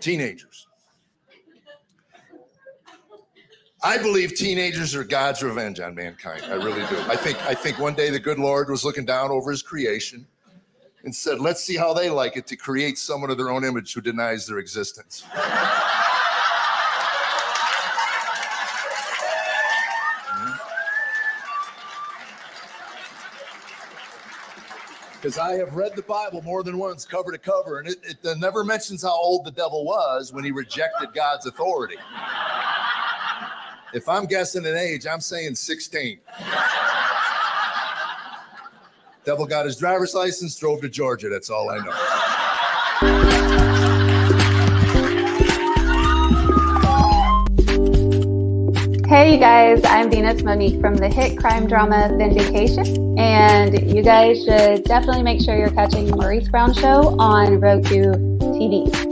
teenagers. I believe teenagers are God's revenge on mankind. I really do. I think I think one day the good Lord was looking down over his creation and said, "Let's see how they like it to create someone of their own image who denies their existence." Because I have read the Bible more than once, cover to cover, and it, it, never mentions how old the devil was when he rejected God's authority. If I'm guessing an age, I'm saying 16. devil got his driver's license, drove to Georgia. That's all I know. Hey, you guys, I'm Venus Monique from the hit crime drama Vindication. And you guys should definitely make sure you're catching Maurice Brown Show on Roku TV.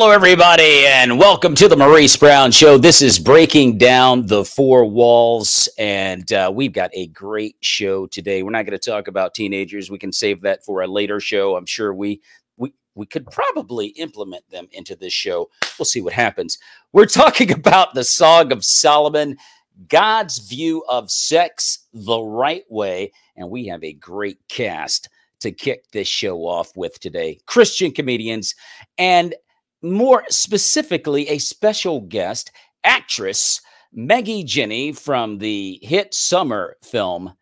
Hello, everybody, and welcome to the Maurice Brown Show. This is Breaking Down the Four Walls, and uh, we've got a great show today. We're not going to talk about teenagers. We can save that for a later show. I'm sure we we we could probably implement them into this show. We'll see what happens. We're talking about the Song of Solomon, God's view of sex the right way, and we have a great cast to kick this show off with today. Christian comedians and more specifically, a special guest, actress Maggie Jenny from the hit summer film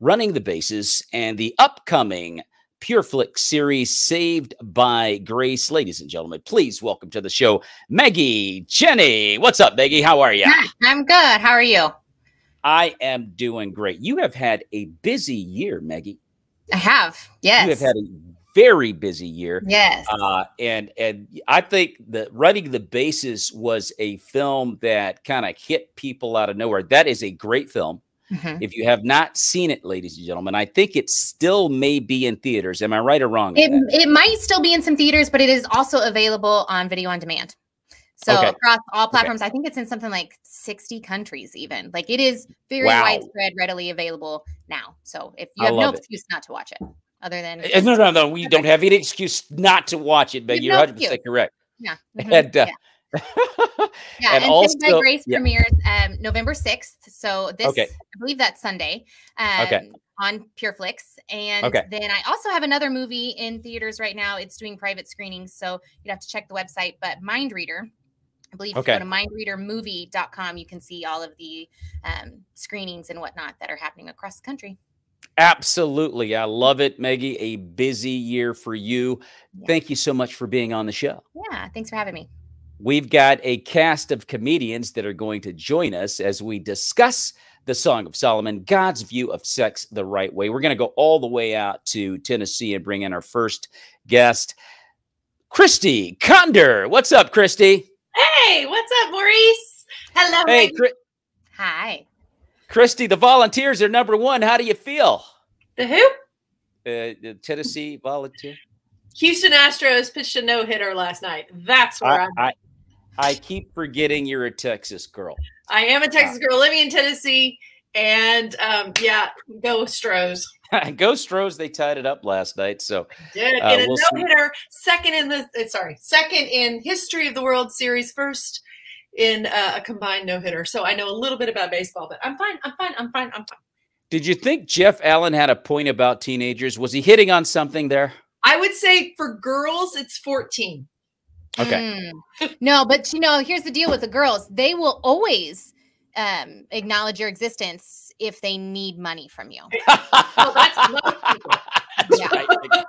Running the Bases and the upcoming Pure Flix series Saved by Grace. Ladies and gentlemen, please welcome to the show Maggie Jenny. What's up, Maggie? How are you? I'm good. How are you? I am doing great. You have had a busy year, Maggie. I have. Yes. You have had a very busy year. Yes. Uh, and and I think that running the bases was a film that kind of hit people out of nowhere. That is a great film. Mm-hmm. If you have not seen it, ladies and gentlemen, I think it still may be in theaters. Am I right or wrong? It, it might still be in some theaters, but it is also available on video on demand. So okay. across all platforms, okay. I think it's in something like 60 countries, even. Like it is very wow. widespread, readily available now. So if you have no excuse not to watch it other than uh, no, no, no. We don't have any excuse not to watch it, but you're 100 percent correct. Yeah, mm-hmm. and uh, yeah. yeah, and, and also, by Grace yeah. premieres um, November 6th. So this, okay. I believe that's Sunday. Um, okay. On PureFlix, and okay. then I also have another movie in theaters right now. It's doing private screenings, so you'd have to check the website. But Mind Reader, I believe okay. if you go to mindreadermovie.com, you can see all of the um, screenings and whatnot that are happening across the country. Absolutely. I love it, Maggie. A busy year for you. Yeah. Thank you so much for being on the show. Yeah, thanks for having me. We've got a cast of comedians that are going to join us as we discuss the Song of Solomon, God's view of sex the right way. We're going to go all the way out to Tennessee and bring in our first guest, Christy Conder. What's up, Christy? Hey, what's up, Maurice? Hello. Hey, Hi. Christy, the Volunteers are number one. How do you feel? The who? Uh, the Tennessee Volunteer. Houston Astros pitched a no hitter last night. That's where I, I'm. I, I keep forgetting you're a Texas girl. I am a Texas girl living in Tennessee, and um, yeah, go Stros. go Stros. They tied it up last night, so did uh, in a we'll no hitter, second in the uh, sorry, second in history of the World Series, first in uh, a combined no hitter. So I know a little bit about baseball, but I'm fine. I'm fine. I'm fine. I'm fine. Did you think Jeff Allen had a point about teenagers? Was he hitting on something there? I would say for girls, it's 14. Okay. Mm. No, but you know, here's the deal with the girls. They will always um, acknowledge your existence if they need money from you. well, that's most people. yeah. Right.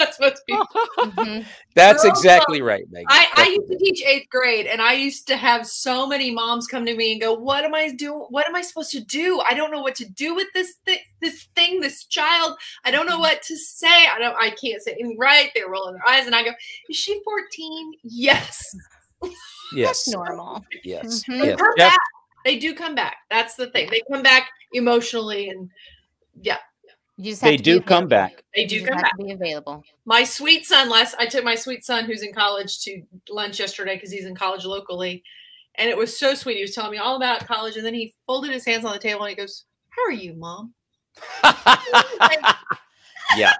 That's most people. Mm-hmm. That's Girls, exactly right, Megan. I, I used to teach eighth grade, and I used to have so many moms come to me and go, "What am I doing? What am I supposed to do? I don't know what to do with this th- this thing, this child. I don't know mm-hmm. what to say. I don't. I can't say anything right." They're rolling their eyes, and I go, "Is she 14? Yes." Yes. That's normal. Yes. Mm-hmm. yes. They, come they do come back. That's the thing. They come back emotionally, and yeah. You just they do come back. They do come back. be available. My sweet son, last I took my sweet son who's in college to lunch yesterday because he's in college locally, And it was so sweet. He was telling me all about college, and then he folded his hands on the table and he goes, "How are you, mom?" yeah.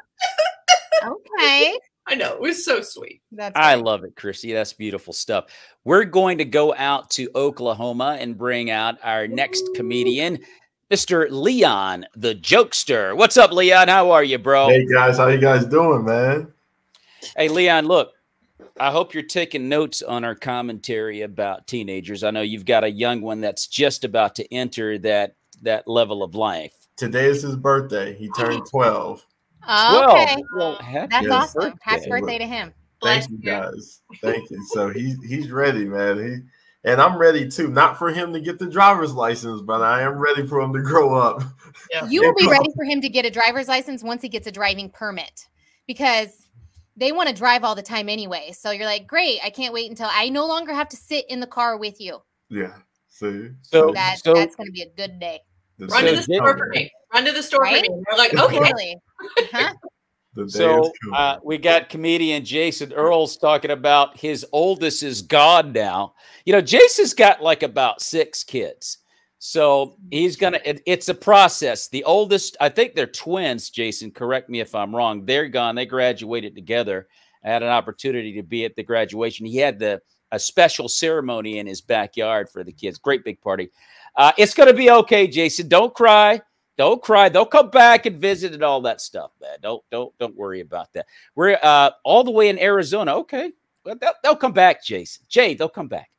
okay. I know it was so sweet. That's I love it, Christy. That's beautiful stuff. We're going to go out to Oklahoma and bring out our next Ooh. comedian, Mr. Leon, the jokester. What's up, Leon? How are you, bro? Hey guys, how you guys doing, man? Hey, Leon, look, I hope you're taking notes on our commentary about teenagers. I know you've got a young one that's just about to enter that that level of life. Today is his birthday. He turned 12. Oh, okay. Well, That's awesome. Birthday. Happy birthday to him. Thank you guys. Thank you. So he's he's ready, man. He and I'm ready too. Not for him to get the driver's license, but I am ready for him to grow up. Yeah. You will be ready for him to get a driver's license once he gets a driving permit because they want to drive all the time anyway. So you're like, great, I can't wait until I no longer have to sit in the car with you. Yeah. See? So, that, so that's going to be a good day. Run to the store for me. Run to the store right? for me. They're like, okay. Huh? So uh, we got comedian Jason Earls talking about his oldest is gone now. You know, Jason's got like about six kids. So he's gonna. It, it's a process. The oldest, I think they're twins. Jason, correct me if I'm wrong. They're gone. They graduated together. I had an opportunity to be at the graduation. He had the a special ceremony in his backyard for the kids. Great big party. Uh, it's gonna be okay, Jason. Don't cry. Don't cry. They'll come back and visit and all that stuff, man. Don't don't don't worry about that. We're uh, all the way in Arizona. Okay, well, they'll, they'll come back, Jason. Jay, they'll come back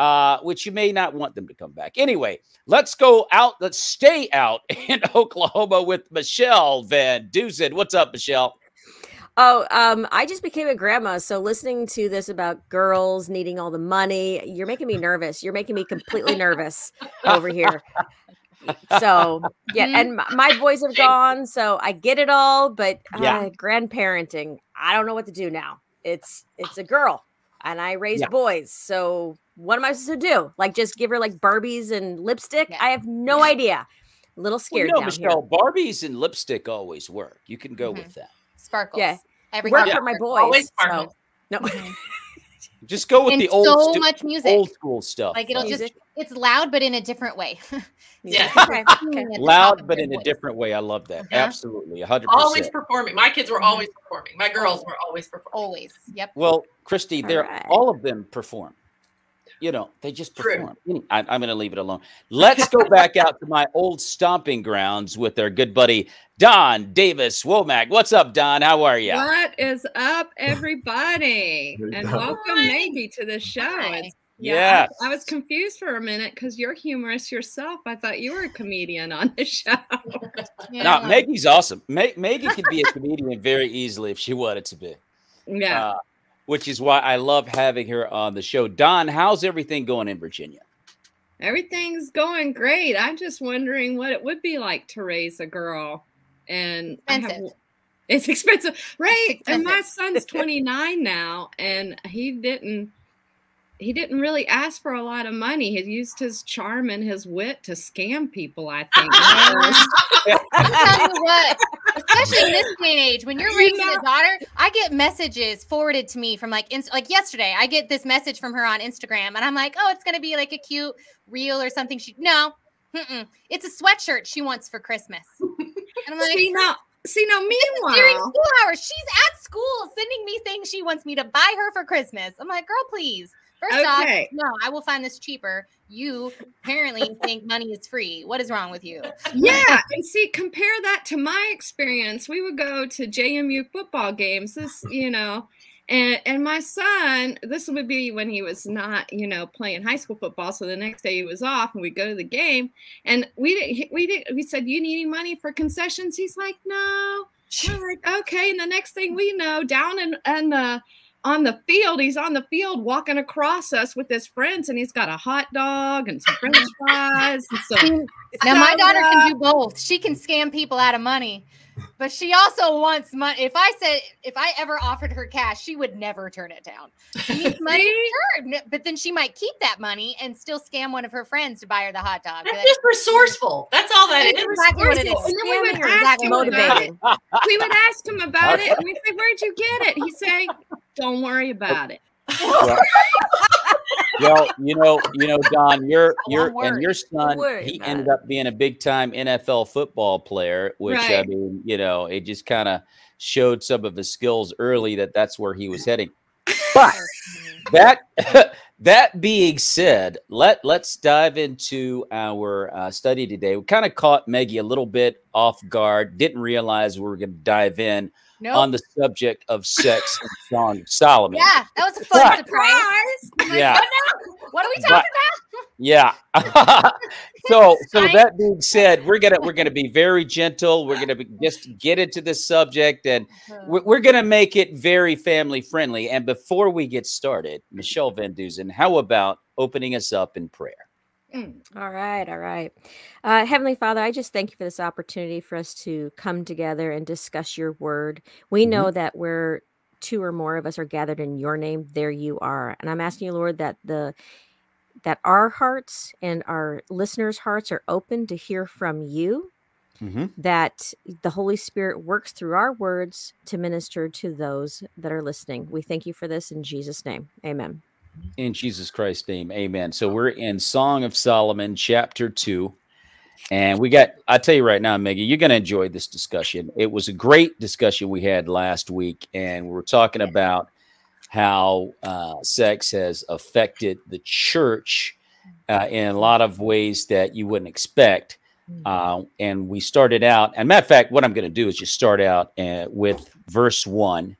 uh, which you may not want them to come back. Anyway, let's go out. Let's stay out in Oklahoma with Michele VanDusen. What's up, Michele? Oh, um, I just became a grandma. So listening to this about girls needing all the money, you're making me nervous. You're making me completely nervous over here. So yeah, mm-hmm. and my, my boys have gone, so I get it all. But uh, grandparenting, I don't know what to do now. It's it's a girl, and I raise yeah. boys, so what am I supposed to do? Like just give her like Barbies and lipstick? Yeah. I have no idea. A little scared. Well, no, Michele, here. Barbies and lipstick always work. You can go mm-hmm. with that. Sparkles. Yeah. Every work for my boys. Always sparkles. So. No. Mm-hmm. just go with and the old so stu- much music. old school stuff. Like it'll just it's loud but in a different way. yeah. okay. Loud but in a different way. I love that. Uh-huh. Absolutely. 100%. Always performing. My kids were always performing. My girls were always performing. Always. Yep. Well, Christy, they're all, right. all of them perform you know, they just perform. I, am going to leave it alone. Let's go back out to my old stomping grounds with our good buddy Dawn Davis Womack. What's up, Dawn? How are you? What is up, everybody? and welcome, Maggie, to the show. It's, yeah, I, I, was confused for a minute because you're humorous yourself. I thought you were a comedian on the show. yeah. No, Maggie's awesome. Mag- Maggie could be a comedian very easily if she wanted to be. Yeah. Uh, which is why I love having her on the show. Dawn, how's everything going in Virginia? Everything's going great. I'm just wondering what it would be like to raise a girl. And expensive. Have, it's expensive, right? Expensive. And my son's 29 now, and he didn't he didn't really ask for a lot of money. He used his charm and his wit to scam people, I think. tell you what, especially in this day and age, when you're raising a daughter, I get messages forwarded to me from like inst- like yesterday. I get this message from her on Instagram, and I'm like, oh, it's gonna be like a cute reel or something. She no, mm-mm. it's a sweatshirt she wants for Christmas. And I'm like, see now, see now, meanwhile, during school hours, she's at school sending me things she wants me to buy her for Christmas. I'm like, girl, please. First okay. off, no, I will find this cheaper. You apparently think money is free. What is wrong with you? Yeah, and see, compare that to my experience. We would go to JMU football games. This, you know, and and my son, this would be when he was not, you know, playing high school football. So the next day he was off, and we'd go to the game, and we didn't. We did. We said, "You need any money for concessions?" He's like, "No." We're like, "Okay." And the next thing we know, down in in the on the field. He's on the field walking across us with his friends, and he's got a hot dog and some French fries. And some now, my daughter can do both. She can scam people out of money, but she also wants money. If I said, if I ever offered her cash, she would never turn it down. She needs money, sure, but then she might keep that money and still scam one of her friends to buy her the hot dog. That's just resourceful. That's all that is. Exactly what it is. And then we would ask him motivating. we would ask him about it, and we say, "Where'd you get it?" He'd say, "Don't worry about it." well, you know, you know, Dawn, your your and your son, he ended up being a big time NFL football player, which right. I mean, you know, it just kind of showed some of his skills early that that's where he was heading. But that that being said, let let's dive into our uh, study today. We kind of caught Maggie a little bit off guard. Didn't realize we were going to dive in nope. on the subject of sex and Song Solomon. Yeah, that was a fun but, surprise. Yeah. what are we talking but, about? Yeah. so so that being said, we're gonna we're gonna be very gentle. We're gonna be, just get into this subject, and uh-huh. we're, we're gonna make it very family friendly. And before we get started, Michele VanDusen, how about opening us up in prayer? Mm. All right, all right. Uh, Heavenly Father, I just thank you for this opportunity for us to come together and discuss your word. We mm-hmm. know that where two or more of us are gathered in your name, there you are. And I'm asking you, Lord, that the that our hearts and our listeners' hearts are open to hear from you. Mm-hmm. That the Holy Spirit works through our words to minister to those that are listening. We thank you for this in Jesus' name. Amen. In Jesus Christ's name, amen. So we're in Song of Solomon, chapter two. And we got, I tell you right now, Maggie, you're going to enjoy this discussion. It was a great discussion we had last week, and we were talking about how uh, sex has affected the church uh, in a lot of ways that you wouldn't expect. Mm-hmm. Uh, and we started out, and matter of fact, what I'm going to do is just start out uh, with verse one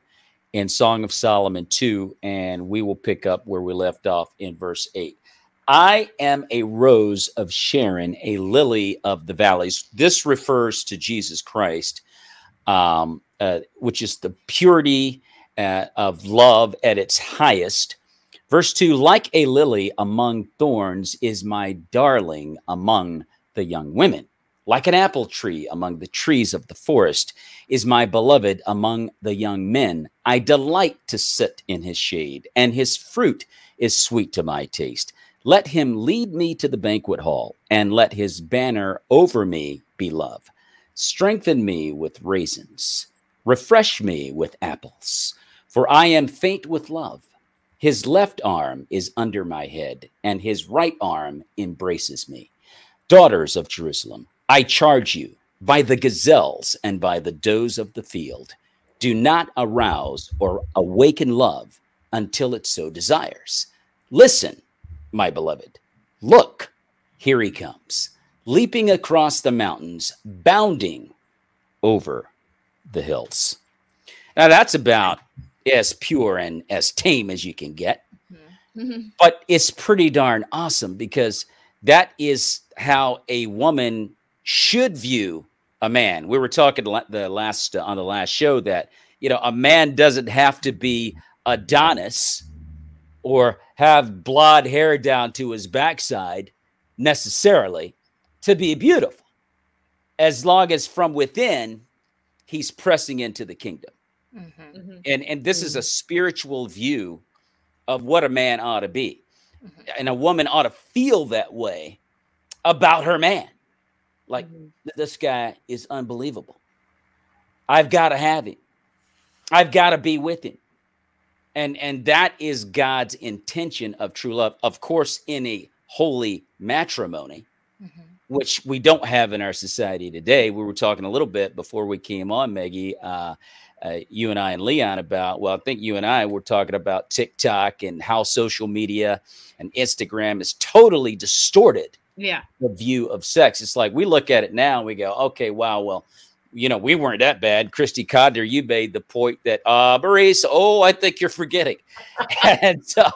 in Song of Solomon 2, and we will pick up where we left off in verse 8. I am a rose of Sharon, a lily of the valleys. This refers to Jesus Christ, um, uh, which is the purity uh, of love at its highest. Verse 2 Like a lily among thorns is my darling among the young women. Like an apple tree among the trees of the forest is my beloved among the young men. I delight to sit in his shade, and his fruit is sweet to my taste. Let him lead me to the banquet hall, and let his banner over me be love. Strengthen me with raisins, refresh me with apples, for I am faint with love. His left arm is under my head, and his right arm embraces me. Daughters of Jerusalem, I charge you by the gazelles and by the does of the field. Do not arouse or awaken love until it so desires. Listen, my beloved. Look, here he comes, leaping across the mountains, bounding over the hills. Now, that's about as pure and as tame as you can get. Mm-hmm. But it's pretty darn awesome because that is how a woman should view a man. We were talking the last uh, on the last show that you know a man doesn't have to be Adonis or have blonde hair down to his backside necessarily to be beautiful, as long as from within he's pressing into the kingdom. Mm-hmm. mm-hmm. And and this mm-hmm. is a spiritual view of what a man ought to be, mm-hmm. and a woman ought to feel that way about her man. Like mm-hmm. this guy is unbelievable. I've got to have him. I've got to be with him. And and that is God's intention of true love. Of course, in a holy matrimony, mm-hmm. which we don't have in our society today. We were talking a little bit before we came on, Maggie. Uh, uh, you and I and Leon about. Well, I think you and I were talking about TikTok and how social media and Instagram is totally distorted yeah. The view of sex. It's like we look at it now and we go okay wow well you know we weren't that bad. Christy Conder you made the point that uh maurice oh i think you're forgetting. And uh,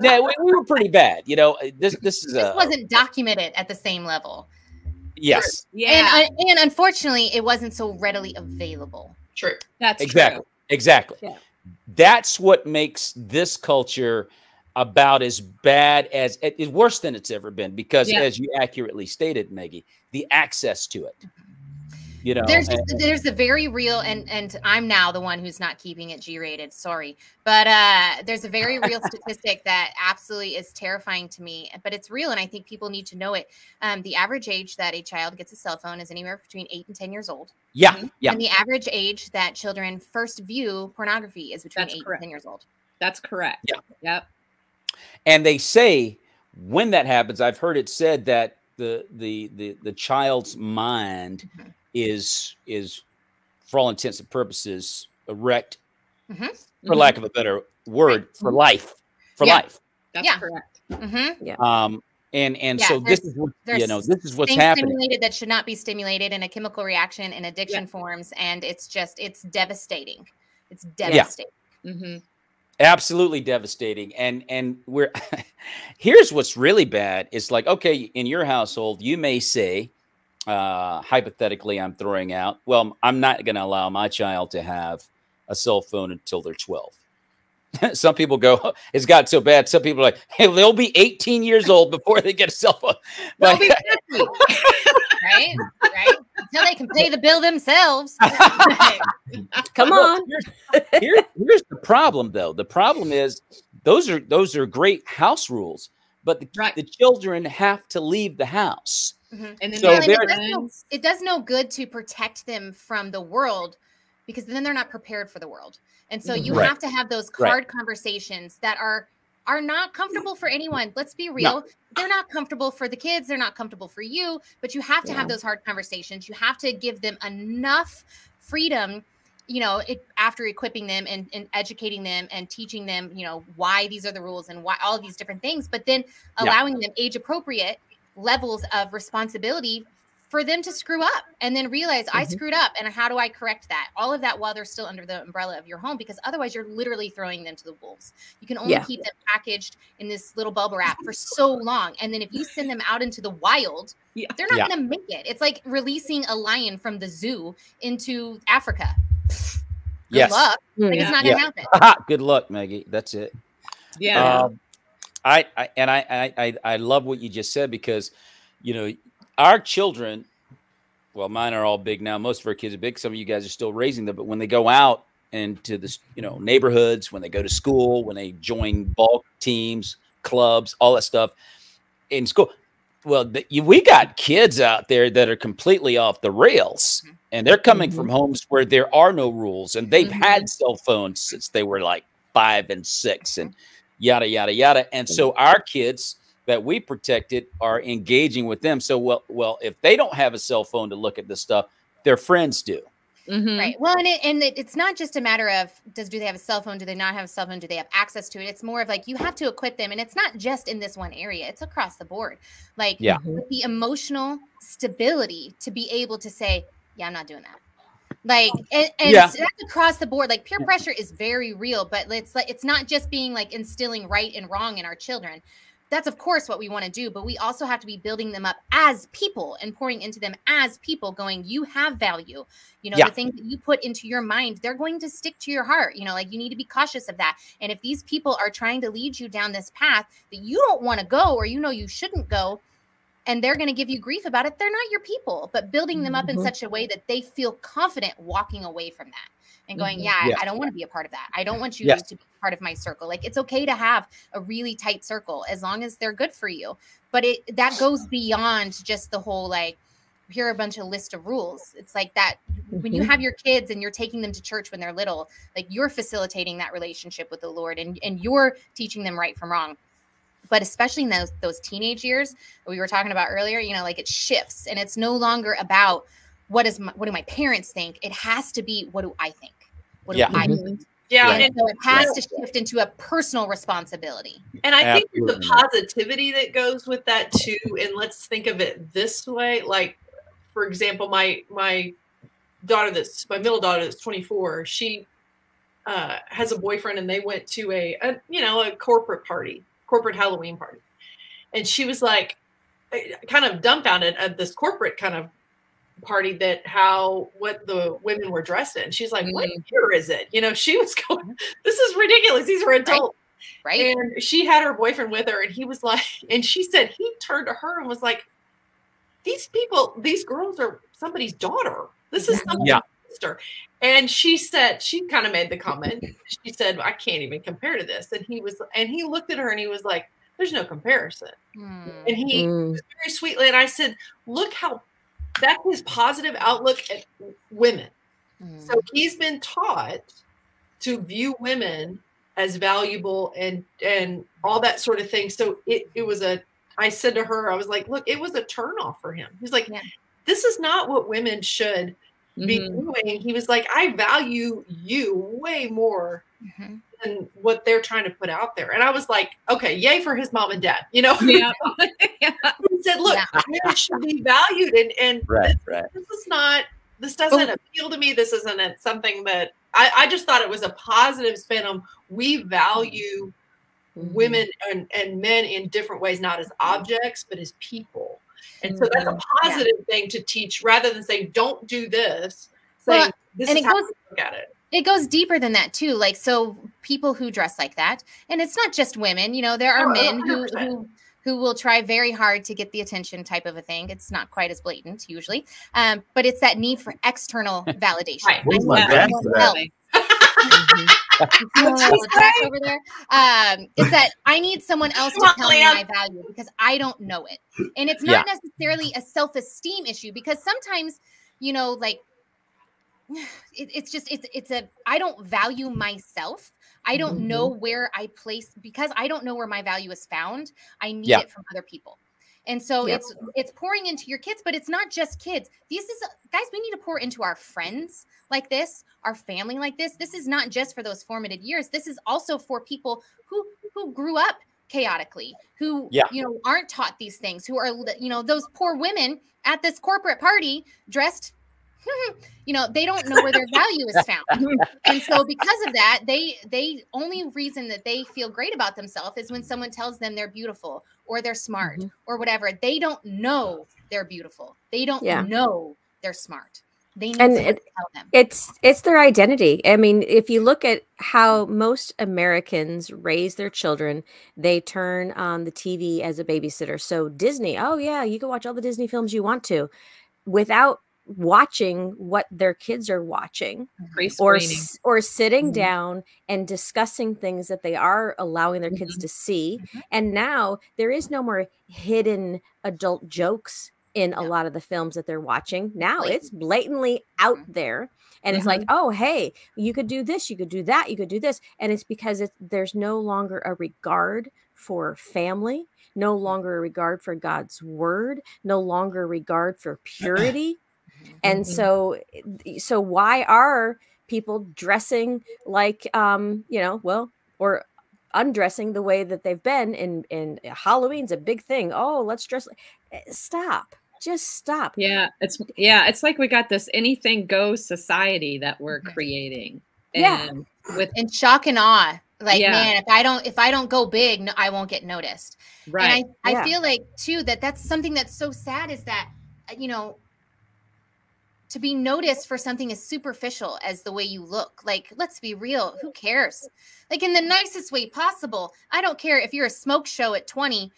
yeah we, we, were pretty bad you know this this is this wasn't documented at the same level. Yes. Yeah and, uh, and unfortunately it wasn't so readily available. True. That's exactly true. exactly. Yeah. that's what makes this culture about as bad as it is worse than it's ever been because yeah. as you accurately stated maggie the access to it you know there's and, there's a very real and and i'm now the one who's not keeping it g-rated sorry but uh there's a very real statistic that absolutely is terrifying to me but it's real and i think people need to know it um the average age that a child gets a cell phone is anywhere between 8 and 10 years old yeah mm-hmm. yeah and the average age that children first view pornography is between That's 8 correct. and 10 years old that's correct yeah yep And they say when that happens, I've heard it said that the the the the child's mind mm-hmm. is is for all intents and purposes erect mm-hmm. for mm-hmm. lack of a better word right. for life for yeah. life that's yeah. correct mm-hmm. yeah um and and yeah, so this is what you know this is what's happening stimulated that should not be stimulated in a chemical reaction in addiction yeah. forms and it's just it's devastating it's devastating mm-hmm. Absolutely devastating and and we're here's what's really bad it's like okay in your household you may say uh hypothetically i'm throwing out well i'm not going to allow my child to have a cell phone until they're 12 some people go, it's got so bad. Some people are like, hey, they'll be 18 years old before they get a cell phone. But, right? Right? Until they can pay the bill themselves. Come on. Here's, here, here's the problem, though. The problem is those are those are great house rules, but the, right. the children have to leave the house. Mm-hmm. And then so yeah, it, does no, it does no good to protect them from the world because then they're not prepared for the world. And so you right. have to have those card right. conversations that are are not comfortable for anyone. Let's be real. No. They're not comfortable for the kids, they're not comfortable for you, but you have to yeah. have those hard conversations. You have to give them enough freedom you know it, after equipping them and, and, educating them and teaching them you know why these are the rules and why all these different things but then allowing yeah. them age appropriate levels of responsibility for them to screw up and then realize mm-hmm. I screwed up and how do I correct that? All of that while they're still under the umbrella of your home because otherwise you're literally throwing them to the wolves. You can only yeah. keep them packaged in this little bubble wrap for so long. And then if you send them out into the wild, yeah. they're not yeah. going to make it. It's like releasing a lion from the zoo into Africa. Good yes. luck. Like, it's not going to happen. Good luck, Maggie. That's it. Yeah. Um, I, I and I, I I love what you just said because you know our children, well, mine are all big now. Most of our kids are big. Some of you guys are still raising them, but when they go out into the you know neighborhoods, when they go to school, when they join ball teams, clubs, all that stuff in school. Well, the, you, we got kids out there that are completely off the rails, mm-hmm. and they're coming mm-hmm. from homes where there are no rules, and they've mm-hmm. had cell phones since they were like five and six, and yada yada yada. And so our kids that we protected are engaging with them. So, well, well, if they don't have a cell phone to look at this stuff, their friends do. Mm-hmm. Right. Well, and it, and it, it's not just a matter of does do they have a cell phone? Do they not have a cell phone? Do they have access to it? It's more of like you have to equip them, and it's not just in this one area; it's across the board. Like yeah. the emotional stability to be able to say, "Yeah, I'm not doing that." Like, and, and yeah. that's across the board. Like peer pressure is very real, but it's like it's not just being like instilling right and wrong in our children that's of course what we want to do but we also have to be building them up as people and pouring into them as people going you have value you know yeah. the things that you put into your mind they're going to stick to your heart you know like you need to be cautious of that and if these people are trying to lead you down this path that you don't want to go or you know you shouldn't go and they're going to give you grief about it they're not your people but building them up mm-hmm. in such a way that they feel confident walking away from that and going, mm-hmm. yeah, yeah, I don't want to be a part of that. I don't want you yes. to be part of my circle. Like it's okay to have a really tight circle as long as they're good for you. But it that goes beyond just the whole like here are a bunch of list of rules. It's like that mm-hmm. when you mm-hmm. have your kids and you're taking them to church when they're little, like you're facilitating that relationship with the Lord and, and you're teaching them right from wrong. But especially in those those teenage years we were talking about earlier, you know, like it shifts and it's no longer about what is my, what do my parents think? It has to be what do I think? What yeah. I mm-hmm. Yeah, and, and so it has right. to shift into a personal responsibility. And I think the positivity that goes with that too. And let's think of it this way: like, for example, my my daughter that's my middle daughter that's 24, she uh, has a boyfriend, and they went to a, a you know a corporate party, corporate Halloween party, and she was like kind of dumbfounded at this corporate kind of party that how what the women were dressed in. She's like, mm-hmm. "What year is it?" You know, she was going, "This is ridiculous. These are adults." Right. right. And she had her boyfriend with her, and he was like, and she said he turned to her and was like, "These people, these girls are somebody's daughter. This is somebody's yeah. sister." And she said, she kind of made the comment. She said, "I can't even compare to this." And he was, and he looked at her and he was like, "There's no comparison." Mm. And he mm. very sweetly, and I said, "Look how that's his positive outlook at women. Mm. So he's been taught to view women as valuable and and all that sort of thing. So it, it was a I said to her, I was like, look, it was a turnoff for him. He's like, yeah. this is not what women should be mm-hmm. doing. He was like, I value you way more mm-hmm. than what they're trying to put out there. And I was like, okay, yay for his mom and dad, you know? Yeah. yeah. He said, look, yeah. should be valued. And, and right, this, right. this is not, this doesn't appeal to me. This isn't something that I, I just thought it was a positive spin on we value mm-hmm. women and, and men in different ways, not as objects, but as people. And so that's a mm-hmm. positive yeah. thing to teach rather than saying, don't do this. Saying, well, this and it goes, look at it. It goes deeper than that too. Like, so people who dress like that, and it's not just women, you know, there are oh, men who, who who will try very hard to get the attention type of a thing. It's not quite as blatant usually, um, but it's that need for external validation. right. mm-hmm. over there. Um, is that I need someone else to tell me my value because I don't know it, and it's not yeah. necessarily a self-esteem issue because sometimes, you know, like it, it's just it's it's a I don't value myself. I don't mm-hmm. know where I place because I don't know where my value is found. I need yeah. it from other people. And so yep. it's it's pouring into your kids, but it's not just kids. This is guys, we need to pour into our friends like this, our family like this. This is not just for those formative years. This is also for people who who grew up chaotically, who yeah. you know aren't taught these things, who are you know those poor women at this corporate party dressed you know they don't know where their value is found. And so because of that they they only reason that they feel great about themselves is when someone tells them they're beautiful or they're smart mm-hmm. or whatever. They don't know they're beautiful. They don't yeah. know they're smart. They need and it, it's it's their identity. I mean if you look at how most americans raise their children they turn on the tv as a babysitter. So disney oh yeah you can watch all the disney films you want to without watching what their kids are watching or or sitting mm-hmm. down and discussing things that they are allowing their kids mm-hmm. to see mm-hmm. and now there is no more hidden adult jokes in yeah. a lot of the films that they're watching now it's blatantly out mm-hmm. there and it's like mm-hmm. oh hey you could do this you could do that you could do this and it's because it's there's no longer a regard for family no longer a regard for god's word no longer a regard for purity and mm-hmm. so eh, so why are people dressing like um you know well or undressing the way that they've been in in eh, halloween's a big thing oh let's dress eh, stop just stop yeah it's yeah it's like we got this anything goes society that we're mm-hmm. creating and yeah with in shock and awe like yeah. man if i don't if i don't go big no, i won't get noticed right and i, yeah. I feel like too that that's something that's so sad is that you know to be noticed for something as superficial as the way you look. Like, let's be real, who cares? Like, in the nicest way possible. I don't care if you're a smoke show at 20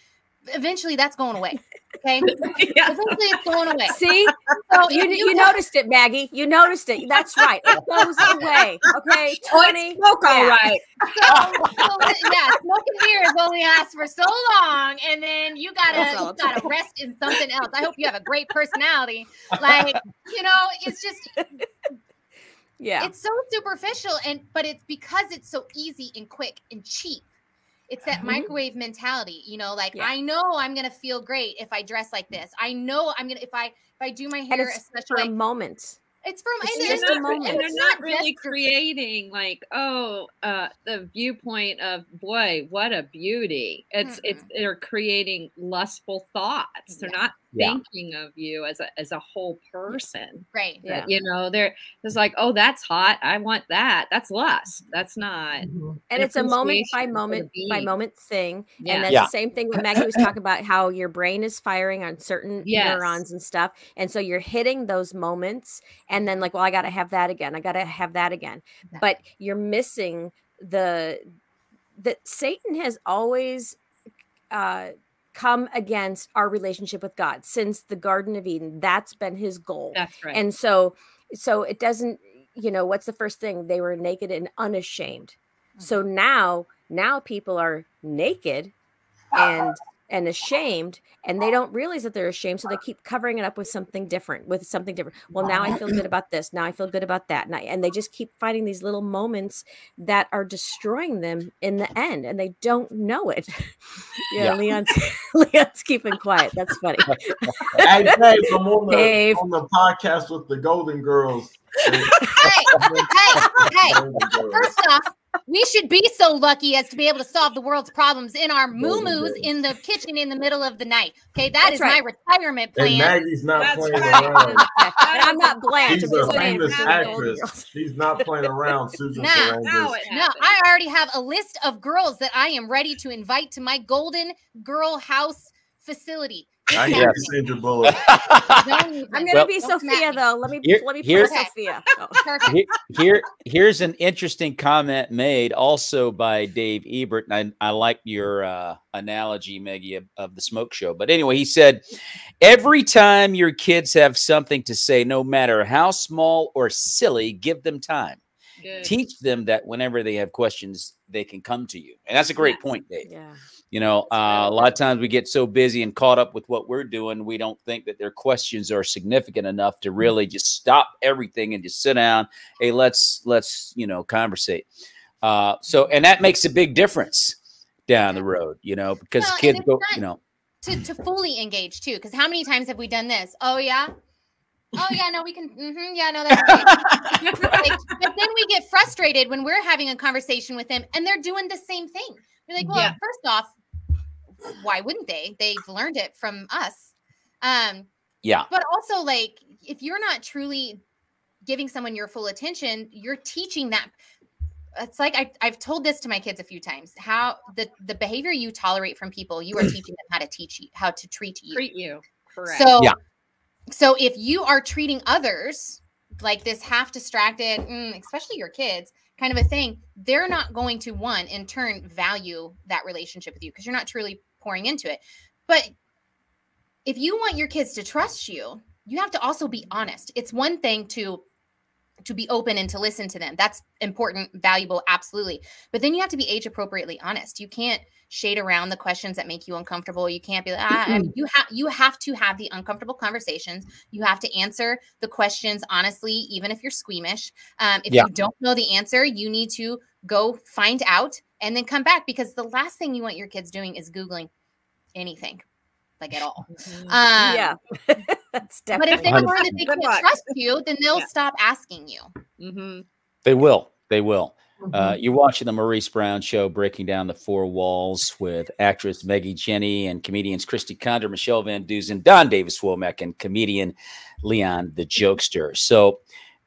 eventually that's going away. Okay. yeah. Eventually it's going away. See? So you, you, you noticed it, Maggie. You noticed it. That's right. It goes away. Okay. 20. smoke all yeah. right. So, so, yeah, smoking beer is only lasts for so long, and then you gotta you gotta rest in something else. I hope you have a great personality. Like, you know, it's just yeah, it's so superficial, and but it's because it's so easy and quick and cheap it's that mm-hmm. microwave mentality, you know, like yeah. I know I'm gonna feel great if I dress like this. I know I'm gonna if I if I do my hair, especially for a moment. It's from it's just a moment. And they're not, really creating like, oh, uh, the viewpoint of boy, what a beauty. It's mm it's they're creating lustful thoughts. They're not yeah. thinking of you as a as a whole person. Right. Yeah. You know, they're it's like, oh, that's hot. I want that. That's lust. That's not. Mm-hmm. And it's a moment by moment by moment thing. Yeah. And that's yeah. the same thing when Maggie was talking about how your brain is firing on certain yes. neurons and stuff. And so you're hitting those moments and then like, well, I gotta have that again. I gotta have that again. But you're missing the that Satan has always uh come against our relationship with God since the Garden of Eden. That's been his goal. That's right. And so, so it doesn't, you know, what's the first thing? They were naked and unashamed. Mm-hmm. So now, now people are naked and and ashamed and they don't realize that they're ashamed so they keep covering it up with something different with something different well now i feel good about this now i feel good about that and, I, and they just keep finding these little moments that are destroying them in the end and they don't know it yeah, yeah. leon's leon's keeping quiet that's funny hey Dave, I'm on the, Dave. on the podcast with the golden girls hey, hey, hey. First off, we should be so lucky as to be able to solve the world's problems in our moo moo's in the kitchen in the middle of the night. Okay, that That's is right. my retirement plan. And Maggie's not That's playing right. around. and I'm not Blanche. She's a famous actress. She's not playing around, Susan. Nah, no, no, I already have a list of girls that I am ready to invite to my Golden Girl House facility. I hear you, Sandra Bullock. I'm going to well, be Sophia, though. Let me here, let me here, Sophia. Oh. Here, here, here's an interesting comment made also by Dave Ebert, and I, I like your uh, analogy, Maggie, of, of the smoke show. But anyway, he said, every time your kids have something to say, no matter how small or silly, give them time. Good. Teach them that whenever they have questions, they can come to you, and that's a great point, Dave. Yeah. You know, uh, a lot of times we get so busy and caught up with what we're doing, we don't think that their questions are significant enough to mm. really just stop everything and just sit down. Hey, let's let's you know conversate. Uh, so, and that makes a big difference down the road, you know, because well, kids go, you know, to to fully engage too. Because how many times have we done this? Oh yeah, oh yeah, no, we can. Mm-hmm, yeah, no, that's like, but then we get frustrated when we're having a conversation with them and they're doing the same thing. We're like, well, yeah. first off, why wouldn't they? They've learned it from us. Um, yeah. But also, like, if you're not truly giving someone your full attention, you're teaching that. It's like I, I've told this to my kids a few times. How the the behavior you tolerate from people, you are teaching them how to teach you, how to treat you. Treat you. Correct. So, yeah. So if you are treating others like this half distracted, mm, especially your kids, kind of a thing, they're not going to one in turn value that relationship with you because you're not truly pouring into it. But if you want your kids to trust you, you have to also be honest. It's one thing to to be open and to listen to them. That's important, valuable, absolutely. But then you have to be age appropriately honest. You can't shade around the questions that make you uncomfortable. You can't be like, ah, you have you have to have the uncomfortable conversations. You have to answer the questions honestly, even if you're squeamish. Um, if yeah. you don't know the answer, you need to go find out and then come back because the last thing you want your kids doing is Googling anything like at all. Mm-hmm. Um, yeah. But if they learn that they can't trust you, then they'll yeah. stop asking you. Mm-hmm. They will. They will. Mm-hmm. Uh, you're watching the Maurice Brown Show, breaking down the four walls with actress Maggie Jenny and comedians Christy Conder, Michelle Van Dusen, Dawn Davis Womack, and comedian Leon the Jokester. So,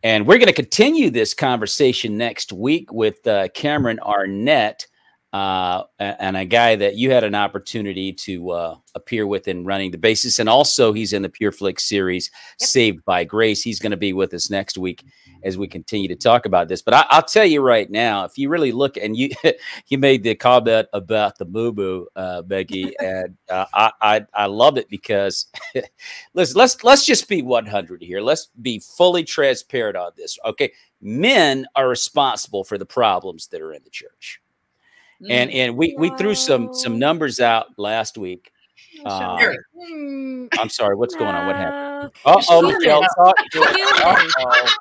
and we're going to continue this conversation next week with uh, Cameron Arnett, uh, and a guy that you had an opportunity to uh, appear with in Running the Bases. And also, he's in the Pure Flix series, yep. Saved by Grace. He's going to be with us next week as we continue to talk about this. But I, will tell you right now, if you really look, and you you made the comment about the moo moo, uh, Becky, and uh, I, I I love it because listen, let's let's just be 100 here. Let's be fully transparent on this. Okay, men are responsible for the problems that are in the church. And mm. and we we threw some some numbers out last week. Uh, I'm sorry. What's going on? What happened? oh, Michele. Humans.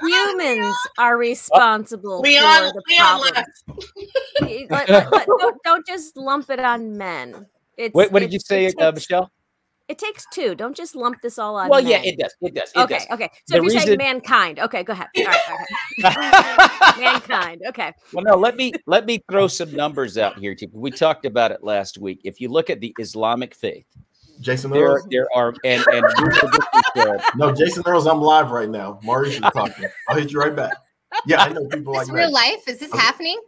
Humans are responsible Leon, for the problem. let, let, let, don't, don't, just lump it on men. It's, what, what did you say, uh, Michele? It takes two. Don't just lump this all on. Well, men. yeah, it does. It does. It okay, does. okay. So the if you're reason... saying mankind, okay, go ahead. All right, all right. mankind, okay. Well, no, let me let me throw some numbers out here. Too. We talked about it last week. If you look at the Islamic faith, Jason there, Earls? there are and and no, Jason Earls, I'm live right now. Maurice is talking. I'll hit you right back. Yeah, I know people like this real life. Is this happening?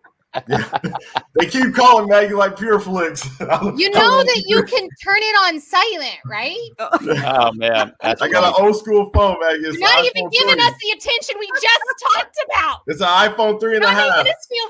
They keep calling Maggie like Pure Flix. you know that you can turn it on silent, right? oh man, I got an old school phone, Maggie. It's You're not even giving 3. us the attention we just talked about. It's an iPhone three and not a half. feel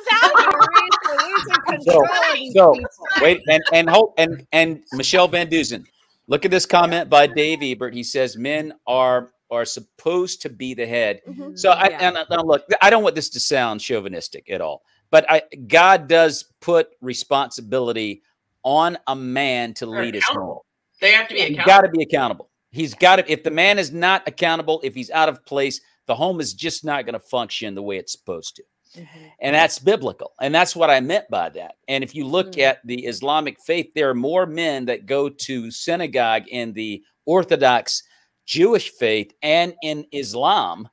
so, so wait, and and hope and and Michele VanDusen. Look at this comment by Dave Ebert. He says men are are supposed to be the head. Mm-hmm. So I yeah. and, and look, I don't want this to sound chauvinistic at all but I, God does put responsibility on a man to lead his home. They have to be accountable. He's got to be accountable. He's got to. If the man is not accountable, if he's out of place, the home is just not going to function the way it's supposed to. Mm-hmm. And that's biblical. And that's what I meant by that. And if you look mm-hmm. at the Islamic faith, there are more men that go to synagogue in the Orthodox Jewish faith and in Islam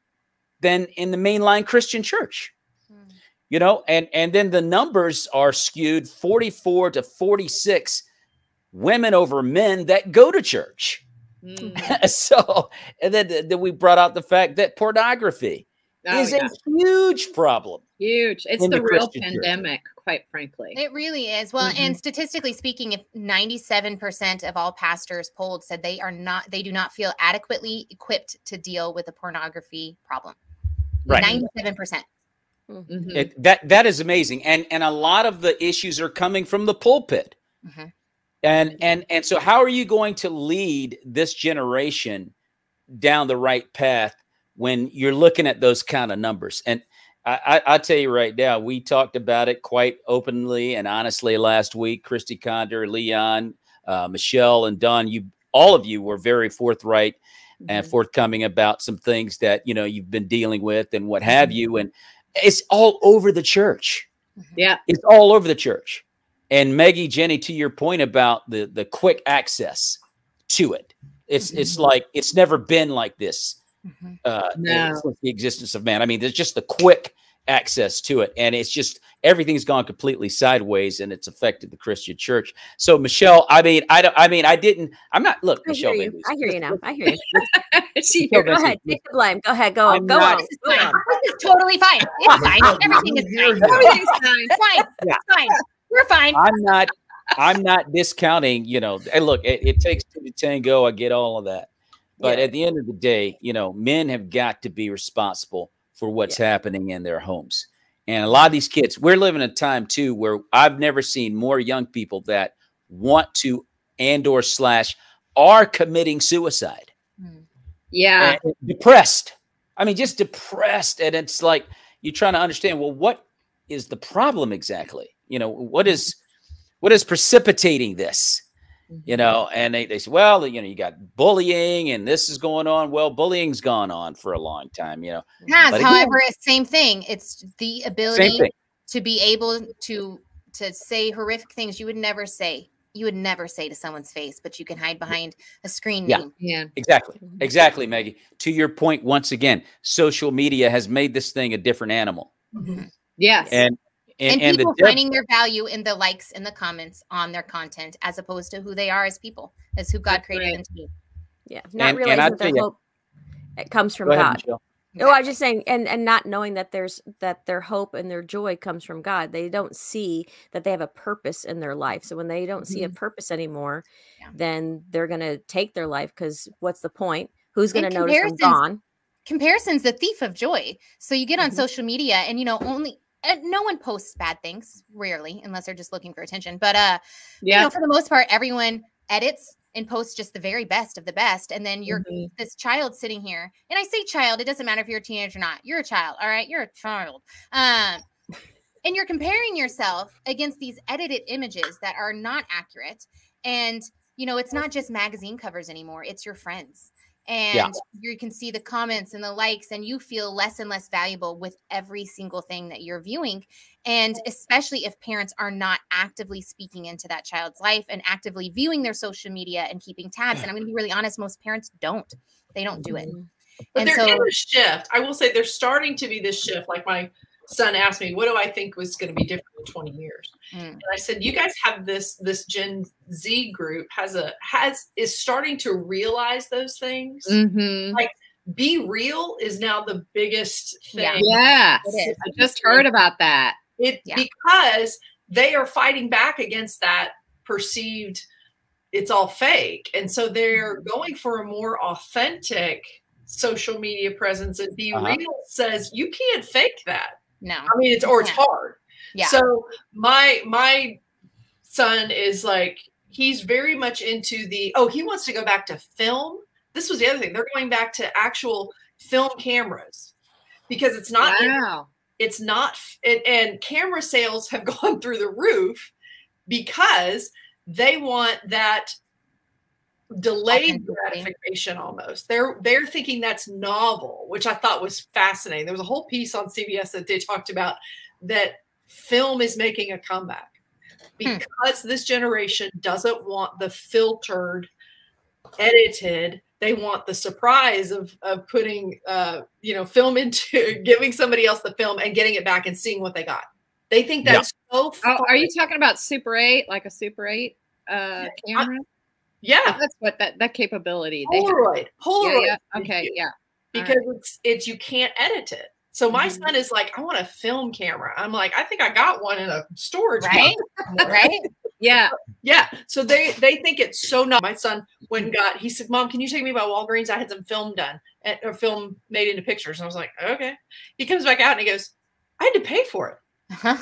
than in the mainline Christian church. You know, and and then the numbers are skewed 44 to 46 women over men that go to church. Mm. so, and then, then we brought out the fact that pornography oh, is yeah. a huge problem. Huge. It's the, the, real pandemic, church. quite frankly. It really is. Well, mm-hmm. and statistically speaking, if 97% of all pastors polled said they are not, they do not feel adequately equipped to deal with the pornography problem. Right. 97%. Mm-hmm. It, that that is amazing, and and a lot of the issues are coming from the pulpit. Mm-hmm. And and and so how are you going to lead this generation down the right path when you're looking at those kind of numbers? And I, I, tell you right now, we talked about it quite openly and honestly last week. Christy Conder, Leon, uh, Michele, and Dawn, you all of you were very forthright mm-hmm. and forthcoming about some things that you know you've been dealing with and what have mm-hmm. you. And it's all over the church. Yeah, it's all over the church. And Maggie, Jenny, to your point about the the quick access to it, it's mm-hmm. it's like it's never been like this. Mm-hmm. Uh, no. since the existence of man. I mean, there's just the quick access to it, and it's just everything's gone completely sideways, and it's affected the Christian church. So, Michele, I mean, I don't. I mean, I didn't. I'm not. Look, I Michele. Hear I hear you now. I hear you. See, go ahead. Take the blame. Go ahead. Go. I'm go not, on. Go on. This is totally fine. It's fine. Everything is fine. Everything's fine. It's fine. Yeah. Fine. We're fine. I'm not. I'm not discounting. You know, and look, it, it takes two to tango. I get all of that, but yeah. at the end of the day, you know, men have got to be responsible for what's yeah. happening in their homes. And a lot of these kids, we're living a time too where I've never seen more young people that want to and or slash are committing suicide. Hmm. Yeah. And depressed. I mean, just depressed. And it's like you're trying to understand, well, what is the problem exactly? you know, what is what is precipitating this? You mm-hmm. know, and they, they say, well, you know, you got bullying and this is going on. Well, bullying's gone on for a long time, you know. Has, again, however, same thing. It's the ability to be able to to say horrific things you would never say you would never say to someone's face, but you can hide behind a screen yeah. name. Yeah. Exactly. Mm-hmm. Exactly, Maggie. To your point, once again, social media has made this thing a different animal. Mm-hmm. Yes. And and, and, people and finding their value in the likes and the comments on their content as opposed to who they are as people, as who God created right. them to be. Yeah, not and, realizing that their hope it comes from God. Ahead, no, I was just saying, and and not knowing that there's that their hope and their joy comes from God. They don't see that they have a purpose in their life. So when they don't mm-hmm. see a mm-hmm. purpose anymore, yeah. then they're gonna take their life because what's the point? Who's gonna notice them gone? Comparison's the thief of joy. So you get on mm-hmm. social media and you know only and no one posts bad things rarely unless they're just looking for attention but uh yeah. you know, for the most part everyone edits and posts just the very best of the best and then you're mm-hmm. this child sitting here and i say child it doesn't matter if you're a teenager or not you're a child all right? You're a child um and you're comparing yourself against these edited images that are not accurate and you know it's not just magazine covers anymore it's your friends and yeah. you can see the comments and the likes and you feel less and less valuable with every single thing that you're viewing and especially if parents are not actively speaking into that child's life and actively viewing their social media and keeping tabs and i'm going to be really honest most parents don't they don't do it mm-hmm. but and there's so, a shift i will say there's starting to be this shift like my son asked me, "What do I think was going to be different in 20 years?" Mm. And I said, "You guys have this this Gen Z group has a has is starting to realize those things. Mm-hmm. Like BeReal is now the biggest thing. Yeah. Yes, I just heard about that. It yeah. because they are fighting back against that perceived it's all fake, and so they're mm-hmm. going for a more authentic social media presence and be uh-huh. real says you can't fake that no. I mean it's or it's hard. Yeah. So my my son is like he's very much into the oh he wants to go back to film. This was the other thing. They're going back to actual film cameras because it's not wow. it's not it, and camera sales have gone through the roof because they want that delayed gratification almost. They're they're thinking that's novel, which I thought was fascinating. There was a whole piece on CBS that they talked about that film is making a comeback hmm. because hmm. this generation doesn't want the filtered, edited. They want the surprise of of putting uh, you know film into giving somebody else the film and getting it back and seeing what they got. They think that's yeah. so. Oh, are you talking about Super Eight, like a Super Eight uh, camera? Yeah, that's what that that capability. Polaroid. Polaroid. Yeah, yeah. Okay, yeah. Because right. it's it's you can't edit it. So my mm-hmm. son is like, I want a film camera. I'm like, I think I got one in a storage. Right. right. Yeah. Yeah. So they they think it's so not. My son when got he said, Mom, can you take me by Walgreens? I had some film done or film made into pictures. And I was like, okay. He comes back out and he goes, I had to pay for it. Uh-huh.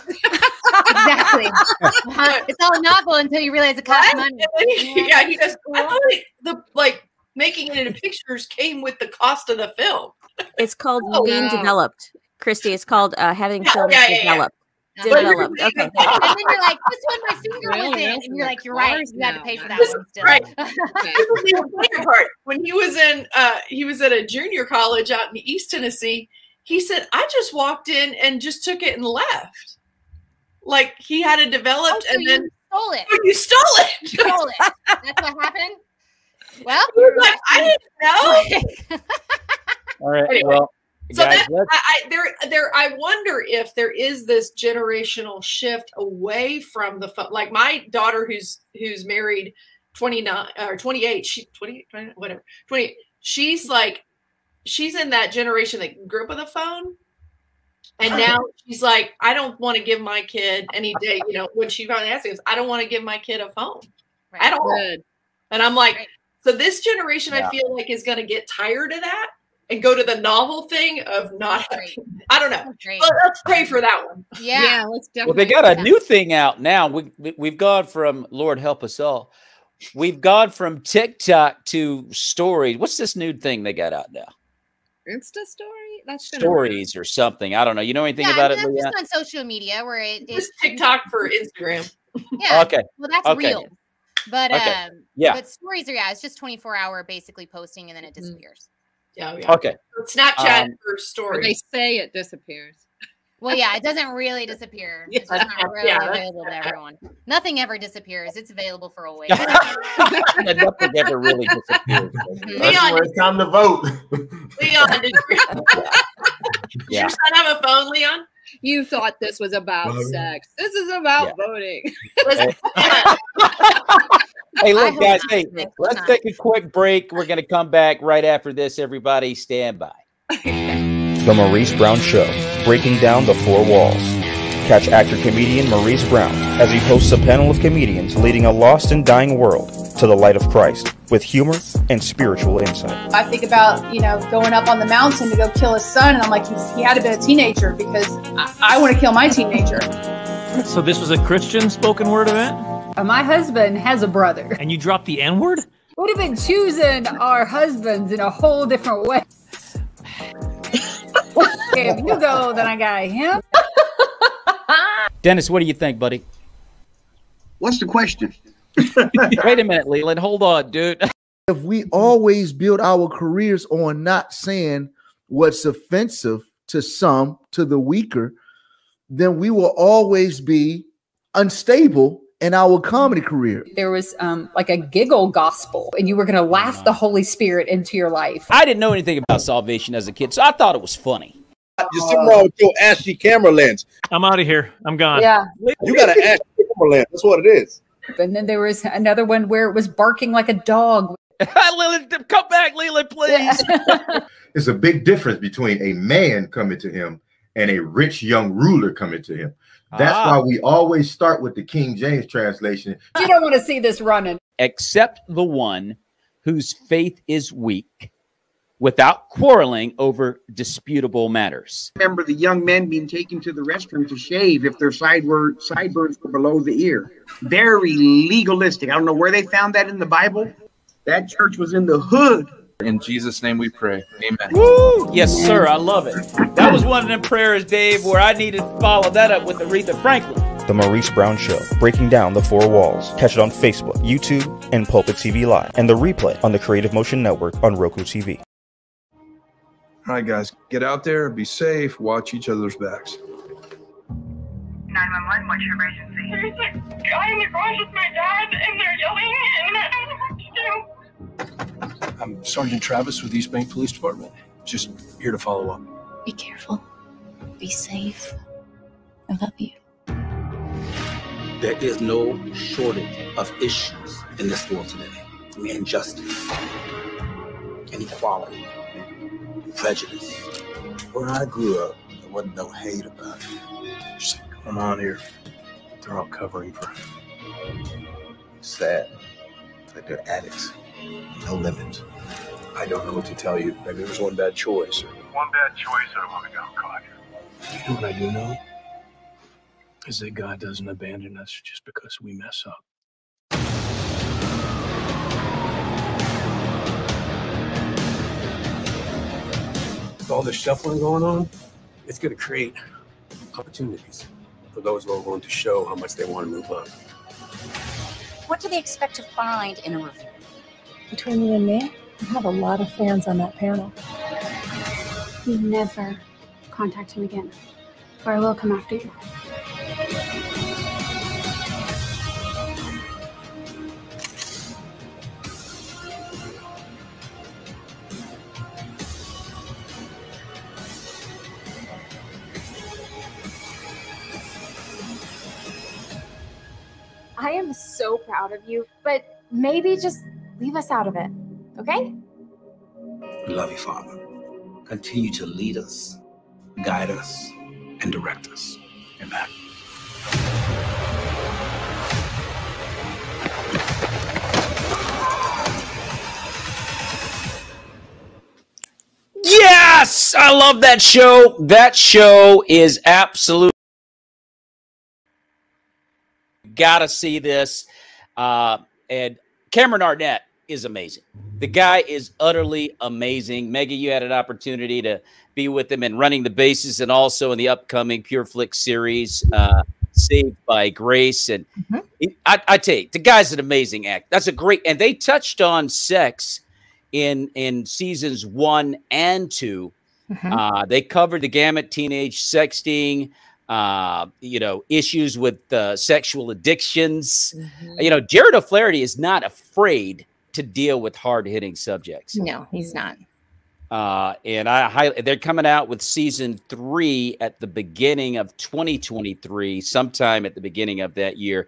exactly. Uh-huh. It's all novel until you realize it costs money. yeah, he goes, I thought the like making it into pictures came with the cost of the film. It's called oh, being wow. developed. Christy, it's called uh, having yeah, film yeah, yeah, developed. Developed. Okay. And then you're like, this one my finger really? was in. And you're like, you're right. You had to pay for that one still. Right. part. When he was in uh he was at a junior college out in East Tennessee, he said, I just walked in and just took it and left. Like he had it developed oh, so and then stole it. Oh, you stole it. stole it. That's what happened. Well, like, I didn't know. All right. Anyway, well, so guys, that, I, I, there, there. I wonder if there is this generational shift away from the phone. Like my daughter, who's who's married, twenty nine or twenty eight. She 20, 20 whatever twenty. She's like she's in that generation that grew up with a phone. And now she's like, I don't want to give my kid any day. You know, when she finally asked me, I don't want to give my kid a phone right. at all. Good. And I'm like, right. so this generation, yeah. I feel like is going to get tired of that and go to the novel thing of not. I don't know. But let's pray for that one. Yeah, yeah let's definitely. Well, they got a new thing out now. We, we have gone from Lord help us all. We've gone from TikTok to stories. What's this new thing they got out now? Insta story? That's stories or something. I don't know. You know anything yeah, about I mean, it? Just on social media where it is TikTok for Instagram. Yeah. Okay. Well, that's okay. real. But okay. um, yeah. But stories are yeah, it's just 24 hour basically posting and then it mm. disappears. Yeah. yeah. Okay. Snapchat um, for stories. They say it disappears. Well, yeah, it doesn't really disappear. It's just not really yeah, available to everyone. Nothing ever disappears. It's available for a wait. Nothing ever really disappears. Mm-hmm. Leon, it's time to vote. Leon, did you, yeah. your son have a phone, Leon? You thought this was about voting. sex. This is about yeah. voting. hey, look, guys. Hey, let's take a quick break. We're going to come back right after this. Everybody, stand by. The Maurice Brown Show, breaking down the four walls. Catch actor comedian Maurice Brown as he hosts a panel of comedians leading a lost and dying world to the light of Christ with humor and spiritual insight. I think about, you know, going up on the mountain to go kill his son, and I'm like, he had to be a teenager because I, I want to kill my teenager. So this was a Christian spoken word event? Uh, my husband has a brother. And you dropped the N word? Would have been choosing our husbands in a whole different way if you go, then I got him. Dennis, what do you think, buddy? What's the question? Wait a minute, Leland. Hold on, dude. If we always build our careers on not saying what's offensive to some, to the weaker, then we will always be unstable in our comedy career. There was um, like a giggle gospel, and you were going to laugh the Holy Spirit into your life. I didn't know anything about salvation as a kid, so I thought it was funny. You're something wrong with your ashy camera lens. I'm out of here. I'm gone. Yeah. You got an ashy camera lens. That's what it is. And then there was another one where it was barking like a dog. Leland, come back, Leland, please. Yeah. It's a big difference between a man coming to him and a rich young ruler coming to him. That's ah. why we always start with the King James translation. You don't want to see this running. Except the one whose faith is weak without quarreling over disputable matters. Remember the young men being taken to the restroom to shave if their side were, sideburns were below the ear. Very legalistic. I don't know where they found that in the Bible. That church was in the hood in Jesus' name we pray. Amen. Woo! Yes, sir. I love it. That was one of them prayers, Dave, where I needed to follow that up with Aretha Franklin. The Maurice Brown Show, breaking down the four walls. Catch it on Facebook, YouTube, and Pulpit TV Live, and the replay on the Creative Motion Network on Roku TV. All right, guys, get out there, be safe, watch each other's backs. 911, what's your emergency? There's a guy in the garage with my dad, and they're yelling, and I don't know what to do. I'm Sergeant Travis with East Bank Police Department. Just here to follow up. Be careful. Be safe. I love you. There is no shortage of issues in this world today. Injustice, inequality, prejudice. Where I grew up, there wasn't no hate about it. Just come on here. They're all covering for sad. It's like they're addicts. No limits. I don't know what to tell you. Maybe it was one bad choice. One bad choice, that I don't want to go caught. You know what I do know? Is that God doesn't abandon us just because we mess up. With all this shuffling going on, it's going to create opportunities for those who are willing to show how much they want to move up. What do they expect to find in a review? Between you and me, I have a lot of fans on that panel. You never contact him again, or I will come after you. Am so proud of you, but maybe just leave us out of it, okay? We love you, Father. Continue to lead us, guide us, and direct us. Amen. Yes, I love that show. That show is absolute. Gotta see this. Uh, and Cameron Arnett is amazing. The guy is utterly amazing. Mega, you had an opportunity to be with him in running the bases and also in the upcoming Pure Flix series, uh, Saved by Grace. And mm-hmm. I, I tell you, the guy's an amazing act. That's a great, and they touched on sex in in seasons one and 2 mm-hmm. Uh, they covered the gamut: teenage sexting, uh, you know, issues with uh, sexual addictions. Mm-hmm. You know, Jared O'Flaherty is not afraid to deal with hard hitting subjects. No, he's not. Uh, and I highly, they're coming out with season three at the beginning of 2023, sometime at the beginning of that year.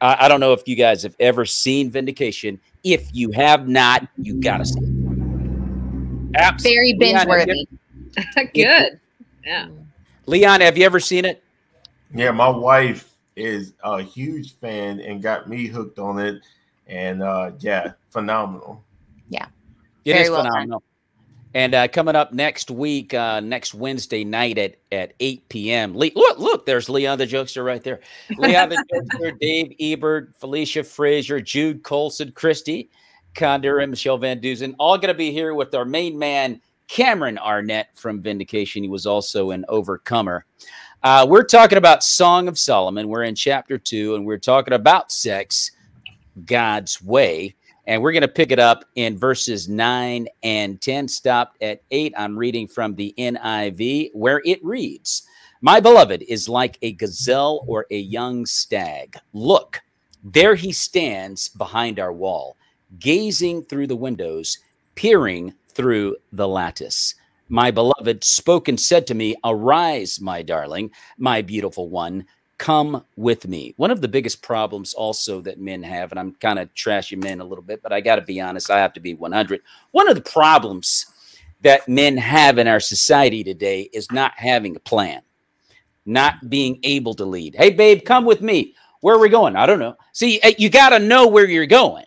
I, I don't know if you guys have ever seen Vindication. If you have not, you gotta see it. Absolutely. Very binge worthy. Good. Yeah. Leon, have you ever seen it? Yeah, my wife is a huge fan and got me hooked on it. And uh yeah, phenomenal. Yeah. It Very is well phenomenal. Done. And uh, coming up next week, uh, next Wednesday night at, at 8 p.m. Le- look, look, there's Leon the Jokester right there. Leon the Jokester, Dave Ebert, Felicia Frazier, Jude Colson, Christy Conder, and Michele VanDusen, all going to be here with our main man, Cameron Arnett from Vindication. He was also an overcomer. Uh, we're talking about Song of Solomon. We're in chapter two, and we're talking about sex God's way. And we're going to pick it up in verses 9 and 10, stopped at 8. I'm reading from the NIV, where it reads My beloved is like a gazelle or a young stag. Look, there he stands behind our wall, gazing through the windows, peering through the lattice. My beloved spoke and said to me, Arise, my darling, my beautiful one come with me. One of the biggest problems also that men have, and I'm kind of trashing men a little bit, but I got to be honest, I have to be 100. One of the problems that men have in our society today is not having a plan, not being able to lead. Hey, babe, come with me. Where are we going? I don't know. See, eh, you got to know where you're going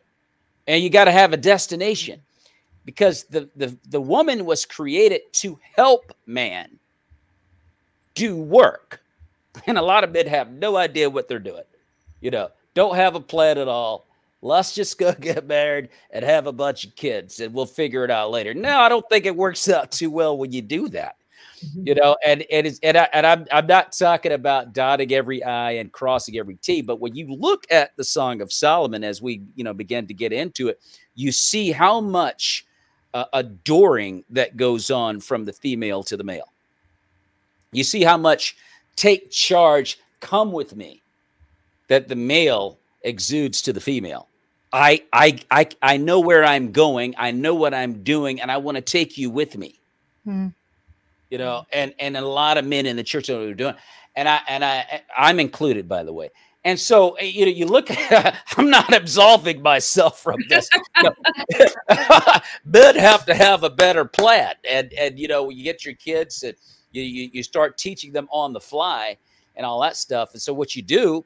and you got to have a destination because the, the, the woman was created to help man do work and a lot of men have no idea what they're doing. You know, don't have a plan at all. Let's just go get married and have a bunch of kids and we'll figure it out later. No, I don't think it works out too well when you do that. Mm-hmm. you know, and and it's and, I, and I'm I'm not talking about dotting every I and crossing every T, but when you look at the Song of Solomon as we you know begin to get into it, you see how much uh, adoring that goes on from the female to the male. You see how much take charge, come with me, that the male exudes to the female. I I I I know where I'm going. I know what I'm doing, and I want to take you with me. Hmm. You know, and and a lot of men in the church know what they're doing, and I and I I'm included, by the way. And so eh, you know, you look. At, I'm not absolving myself from this. but have to have a better plan, and and you know, you get your kids and you, you you start teaching them on the fly and all that stuff. And so what you do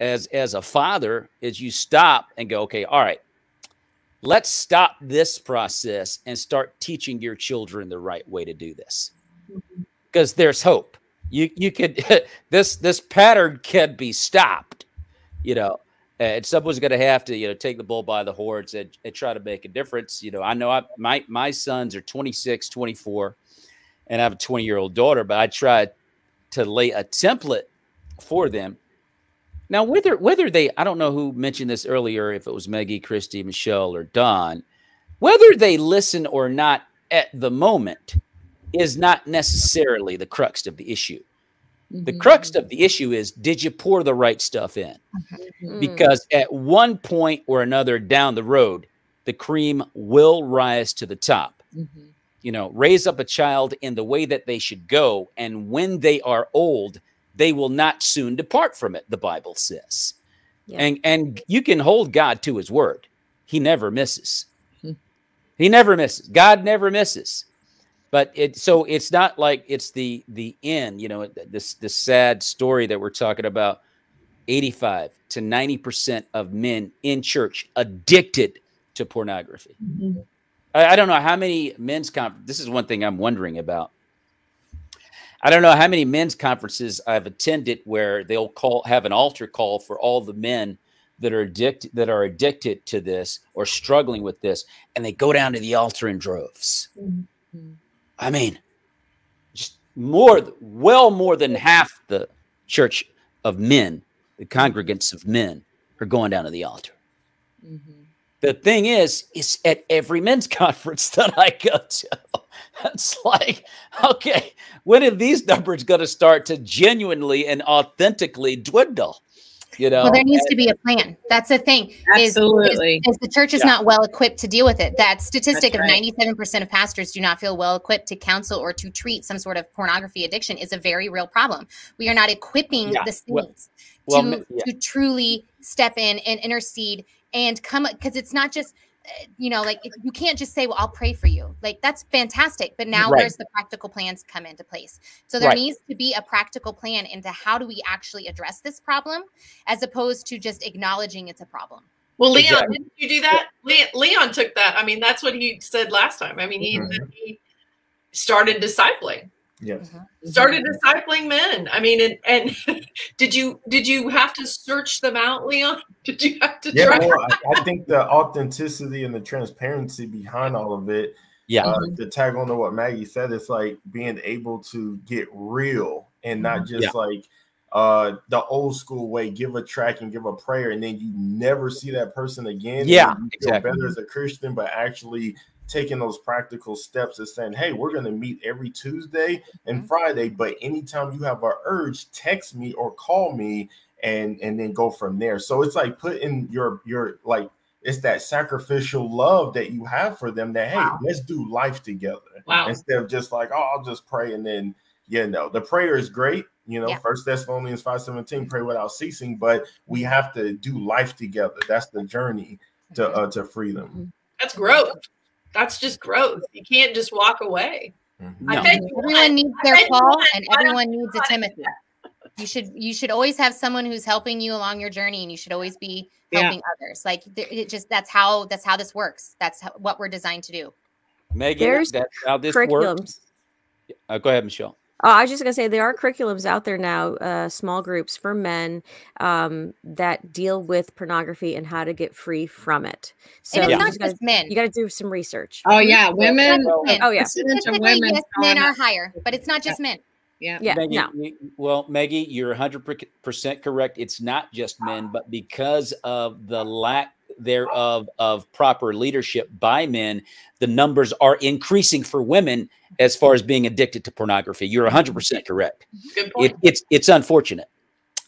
as as a father is you stop and go, okay, all right, let's stop this process and start teaching your children the right way to do this because there's hope you you could this this pattern can be stopped you know and someone's going to have to you know take the bull by the horns and, and try to make a difference you know i know I, my my sons are 26 24 and i have a 20 year old daughter but i try to lay a template for them now, whether whether they, I don't know who mentioned this earlier, if it was Maggie, Christy, Michele, or Dawn, whether they listen or not at the moment is not necessarily the crux of the issue. Mm-hmm. The crux of the issue is did you pour the right stuff in? Mm-hmm. Because at one point or another down the road, the cream will rise to the top. Mm-hmm. You know, raise up a child in the way that they should go. And when they are old, they will not soon depart from it, the Bible says. Yeah. And and you can hold God to his word. He never misses. Hmm. He never misses. God never misses. But it so it's not like it's the the end, you know, this this sad story that we're talking about 85 to 90% of men in church addicted to pornography. Mm-hmm. I, I, don't know how many men's conference. This is one thing I'm wondering about. I don't know how many men's conferences I've attended where they'll call have an altar call for all the men that are addicted that are addicted to this or struggling with this, and they go down to the altar in droves. Mm-hmm. I mean, just more, well more than half the church of men, the congregants of men, are going down to the altar. Mm-hmm. The thing is, it's at every men's conference that I go to. It's like, okay, when are these numbers going to start to genuinely and authentically dwindle? You know, well, there needs to be a plan. That's the thing. Absolutely, is, is, is the church is yeah. not well equipped to deal with it. That statistic That's of ninety-seven percent of pastors do not feel well equipped to counsel or to treat some sort of pornography addiction is a very real problem. We are not equipping yeah. the saints well, to well, yeah. to truly step in and intercede and come because it's not just you know, like you can't just say, "Well, I'll pray for you." Like that's fantastic, but now right. where's the practical plans come into place? So there right. needs to be a practical plan into how do we actually address this problem, as opposed to just acknowledging it's a problem. Well, Leon, exactly. didn't you do that? Leon took that. I mean, that's what he said last time. I mean, he, mm-hmm. he started discipling. Yes. Mm-hmm. Started discipling men. I mean, and, and did you did you have to search them out, Leon? Did you have to? Yeah, well, I, I, think the authenticity and the transparency behind all of it. Yeah. Uh, to tag on to what Maggie said, it's like being able to get real and not mm-hmm. just yeah. like uh the old school way give a track and give a prayer and then you never see that person again yeah exactly better as a christian but actually taking those practical steps and saying, hey, we're going to meet every Tuesday and mm-hmm. Friday, but anytime you have an urge, text me or call me and and then go from there. So it's like putting your your like it's that sacrificial love that you have for them that hey, wow. let's do life together. Wow. Instead of just like, oh, I'll just pray and then you know, the prayer is great. You know, yeah. First Thessalonians 5 17, pray without ceasing, but we have to do life together. That's the journey to uh, to freedom. Mm-hmm. That's growth that's just growth. You can't just walk away. Mm-hmm. No. everyone needs their Paul and everyone needs a Timothy. You should you should always have someone who's helping you along your journey, and you should always be helping yeah. others. Like it just that's how that's how this works. That's how, what we're designed to do. Megan, There's that's how this curriculums. works. Uh, go ahead, Michele. Uh, I was just gonna say there are curriculums out there now, uh, small groups for men um, that deal with pornography and how to get free from it. So and it's you not just gotta, just men. You got to do some research. Oh yeah, women. Oh yeah. Statistically, women yes, men are higher, but it's not just men. Yeah. Yeah. Maggie, no. well, Maggie, you're 100% correct. It's not just men, but because of the lack thereof of proper leadership by men, the numbers are increasing for women as far as being addicted to pornography. You're 100% correct. Good point. It, it's it's unfortunate.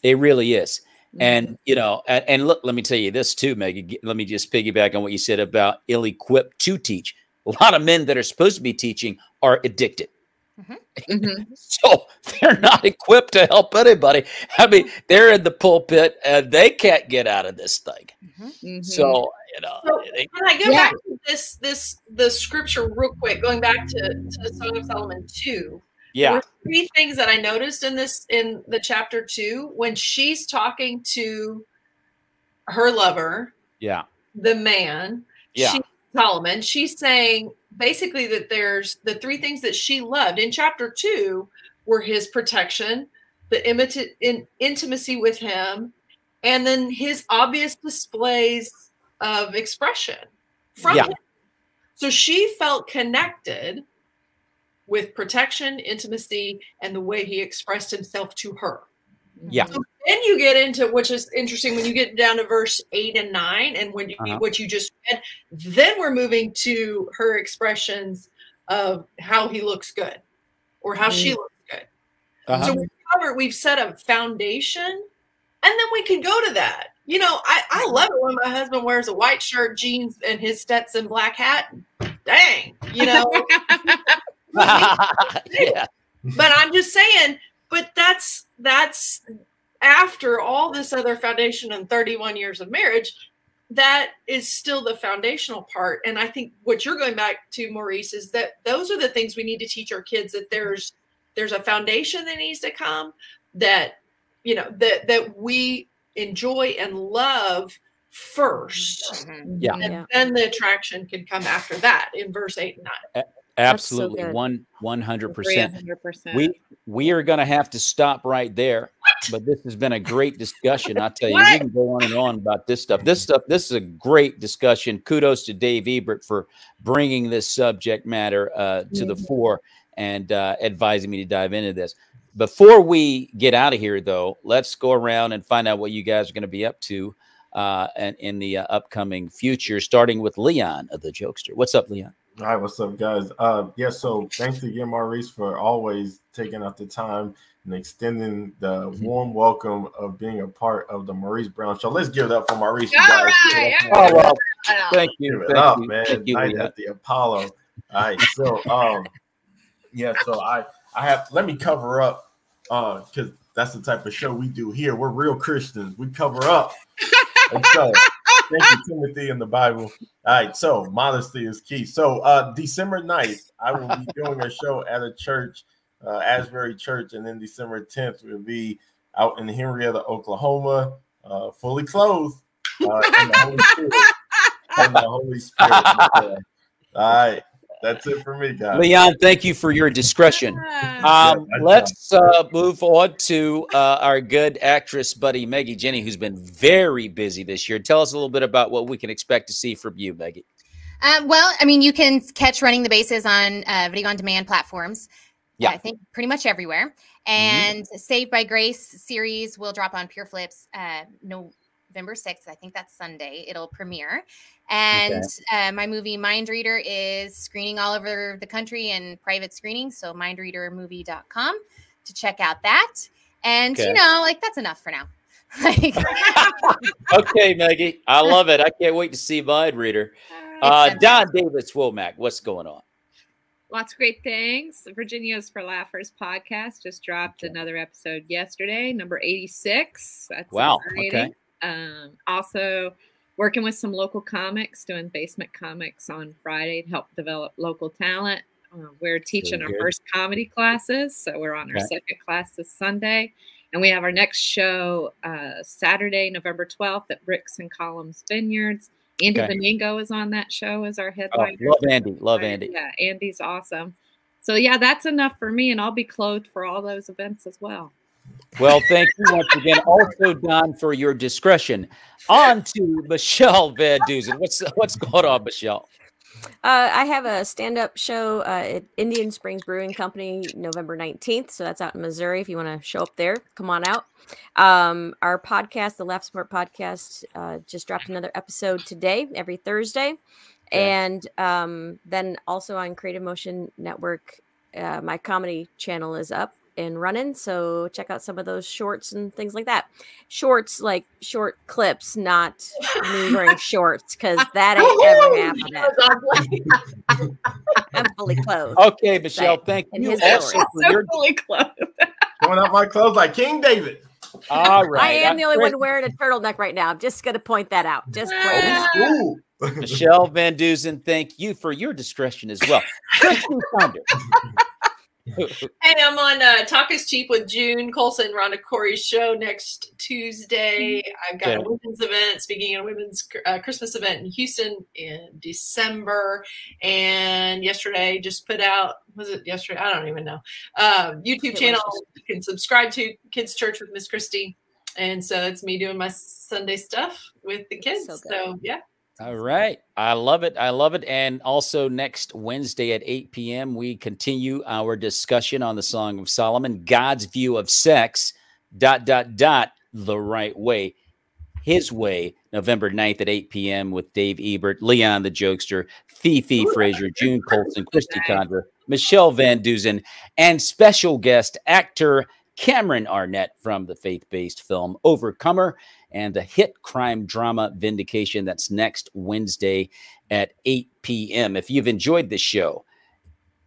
It really is. Mm-hmm. And you know, and, and look, let me tell you this too. G- Let me just piggyback on what you said about ill-equipped to teach. A lot of men that are supposed to be teaching are addicted. So they're not equipped to help anybody. I mean, they're in the pulpit and they can't get out of this thing. Mm-hmm. So, you know, So, they- can I go Yeah. back to this this the scripture real quick? Going back to to Song of Solomon two. Yeah. There were three things that I noticed in this in the chapter two when she's talking to her lover, yeah, the man, Yeah. she, Solomon. She's saying basically that there's the three things that she loved in chapter two were his protection, the imita- in, intimacy with him, and then his obvious displays of expression from Yeah. him. So she felt connected with protection, intimacy, and the way he expressed himself to her. yeah, Then you get into which is interesting when you get down to verse eight and nine, and when you Uh-huh. what you just read, then we're moving to her expressions of how he looks good or how she Mm. looks good. Uh-huh. So we've covered, we've set a foundation, and then we can go to that. You know, I, I love it when my husband wears a white shirt, jeans, and his Stetson black hat. Dang, you know. yeah. but I'm just saying, but that's that's after all this other foundation and 31 years of marriage, that is still the foundational part. And I think what you're going back to, Maurice, is that those are the things we need to teach our kids that there's there's a foundation that needs to come that you know that that we enjoy and love 1st Yeah. And then the attraction can come after that in verse 8 and 9. Absolutely, good. one one hundred Agree percent. 100%. We we are going to have to stop right there. But this has been a great discussion. I tell you, we can go on and on about this stuff. This stuff, this is a great discussion. Kudos to Dave Ebert for bringing this subject matter uh, to the Mhm. fore and uh, advising me to dive into this. Before we get out of here, though, let's go around and find out what you guys are going to be up to uh, and in the uh, upcoming future. Starting with Leon, uh, the jokester. What's up, Leon? All right, what's up, guys? Uh, yeah, so thanks again, Maurice, for always taking out the time and extending the Mm-hmm. warm welcome of being a part of the Maurice Brown Show. Let's give it up for Maurice. you All guys. right, Give it Oh, well, thank you. Give it Thank up, you. man. Thank you, Night Leon. at the Apollo. All right, so um, yeah, so I I have let me cover up uh because that's the type of show we do here. We're real Christians. We cover up. And so thank you, Timothy in the Bible. All right, so modesty is key. So uh December 9th, I will be doing a show at a church, uh Asbury Church, and then December 10th we'll be out in Henrietta, Oklahoma, uh fully clothed uh in the Holy Spirit. In the Holy Spirit. Yeah. All right. That's it for me, guys. Leon, thank you for your discretion. Um, Yeah, let's uh, move on to uh, our good actress buddy Maggie Jenny, who's been very busy this year. Tell us a little bit about what we can expect to see from you, Maggie. Um, well, I mean, you can catch Running the Bases on uh, video on demand platforms. Yeah. I think pretty much everywhere. And Saved by Grace series will drop on Pure Flix uh, November 6th. I think that's Sunday. It'll premiere. And uh, my movie Mind Reader is screening all over the country in private screenings. So mindreadermovie.com to check out that. And, Okay. you know, like that's enough for now. like, Okay, Maggie, I love it. I can't wait to see Mind Reader. Uh, Dawn Davis Womack, what's going on? Lots of great things. Virginia's for Laughers podcast just dropped another episode yesterday, number 86. That's Wow, exciting. Um, also, working with some local comics, doing basement comics on Friday to help develop local talent. Uh, we're teaching Very our good. first comedy classes, so we're on our Okay. second class this Sunday. And we have our next show uh, Saturday, November 12th at Bricks and Columns Vineyards. Andy Okay. Domingo is on that show as our Oh, love Andy. Love Andy. Yeah, Andy's awesome. so yeah, that's enough for me, and I'll be clothed for all those events as well. Well, thank you once again, also Dawn, for your discretion. On to Michele VanDusen. What's what's going on, Michele? Uh, I have a stand-up show uh, at Indian Springs Brewing Company, November nineteenth. So that's out in Missouri. If you want to show up there, come on out. Um, our podcast, the Left Smart Podcast, uh, just dropped another episode today, every Thursday, and um, then also on Creative Motion Network, uh, my comedy channel is up and running. So check out some of those shorts and things like that. Shorts like short clips, not me wearing shorts, because that ain't ever happening. I'm fully clothed. Okay, Michele, thank you. Also so your- fully clothed. Going out my clothes like King David. All right. I am the only one wearing a turtleneck right now. I'm just going to point that out. Just point oh, Michele VanDusen, thank you for your discretion as well. hey, I'm on uh, Talk is Cheap with June Colson, Rhonda Corey's show next Tuesday. I've got a women's event, speaking of a women's uh, Christmas event in Houston in December. And yesterday, just put out, was it yesterday? I don't even know. Uh, YouTube channel you can subscribe to Kids Church with Miss Christie. And so it's me doing my Sunday stuff with the kids. So, so yeah. All right. I love it. I love it. And also next Wednesday at 8 p.m., we continue our discussion on the Song of Solomon, God's view of sex, dot, dot, dot, the right way. His way, November 9th at 8 p.m. with Dave Ebert, Leon the Jokester, Fifi Frazier, June Colson, Christy Conder, Michelle Van Duzen, and special guest actor Cameron Arnett from the faith based film Overcomer and the hit crime drama Vindication. That's next Wednesday at 8 p.m. If you've enjoyed this show,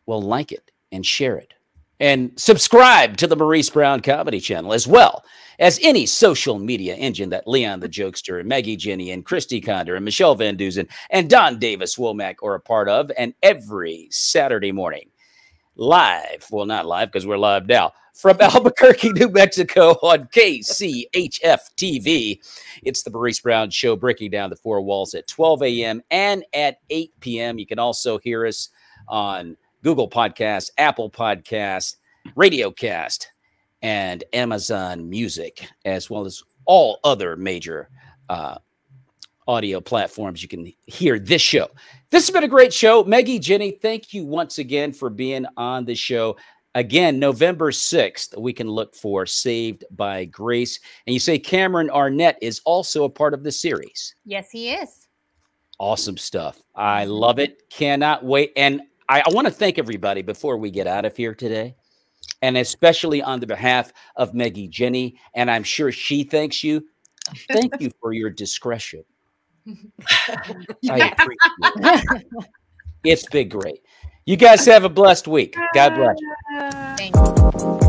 well, like it and share it. And subscribe to the Maurice Brown Comedy Channel as well as any social media engine that Leon the Jokester and Maggie Jenny and Christy Conder and Michele VanDusen and Dawn Davis Womack are a part of. And every Saturday morning, live, well, not live because we're live now, from Albuquerque, New Mexico on KCHF TV. It's the Maurice Brown Show breaking down the four walls at 12 a.m. and at 8 p.m. You can also hear us on Google Podcasts, Apple Podcasts, Radiocast, and Amazon Music, as well as all other major uh, audio platforms you can hear this show. This has been a great show. Maggie, Jenny, thank you once again for being on the show. Again, November 6th, we can look for Saved by Grace. And you say Cameron Arnett is also a part of the series. Yes, he is. Awesome stuff. I mm-hmm. love it. Cannot wait. And I, I want to thank everybody before we get out of here today. And especially on the behalf of Maggie Jenny, and I'm sure she thanks you. Thank you for your discretion. I appreciate it. It's been great. You guys have a blessed week. God bless. You.